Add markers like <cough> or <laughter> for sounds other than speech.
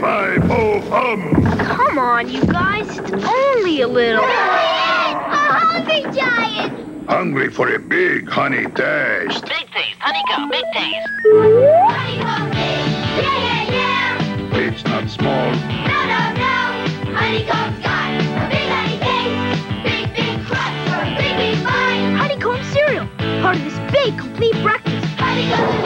five, oh, hum. Come on, you guys. It's only a little. <laughs> A hungry giant! Hungry for a big honey taste. Big taste, honeycomb, big taste. Honeycomb big! Yeah, yeah, yeah! It's not small. No, no, no! Honeycomb's got a big honey taste! Big, big crunch for a big, big bite! Honeycomb cereal. Part of this big, complete breakfast. Honeycomb's